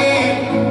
Amém.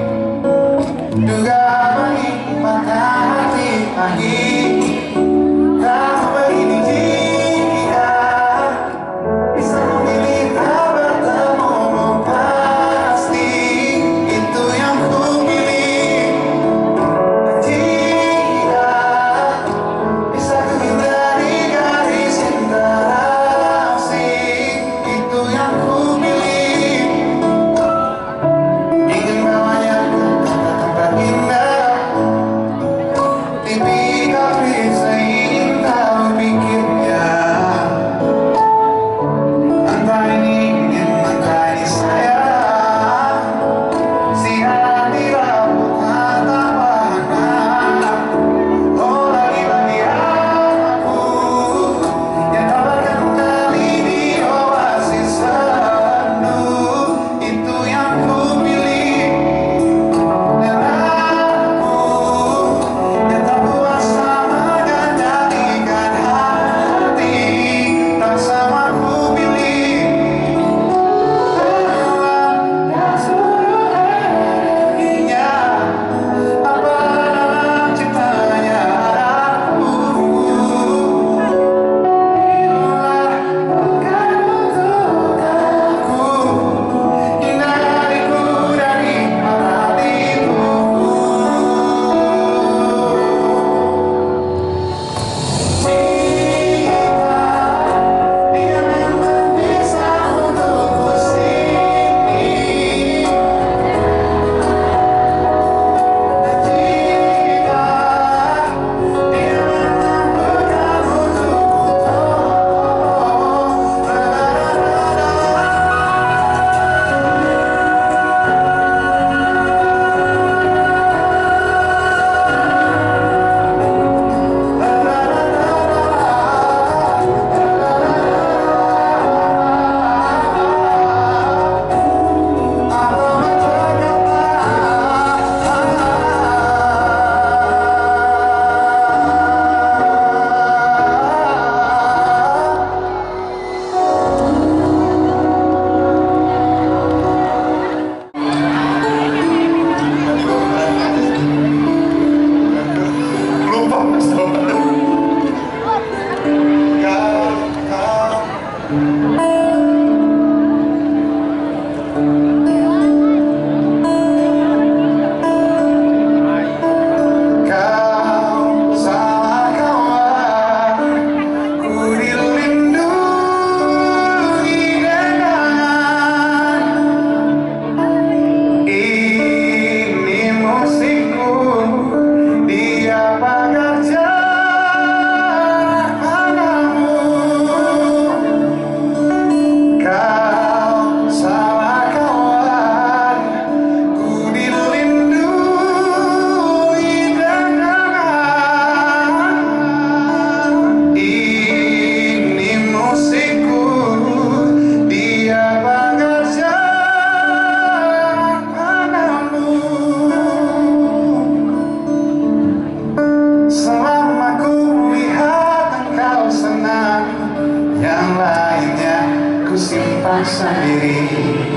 Simpan sendiri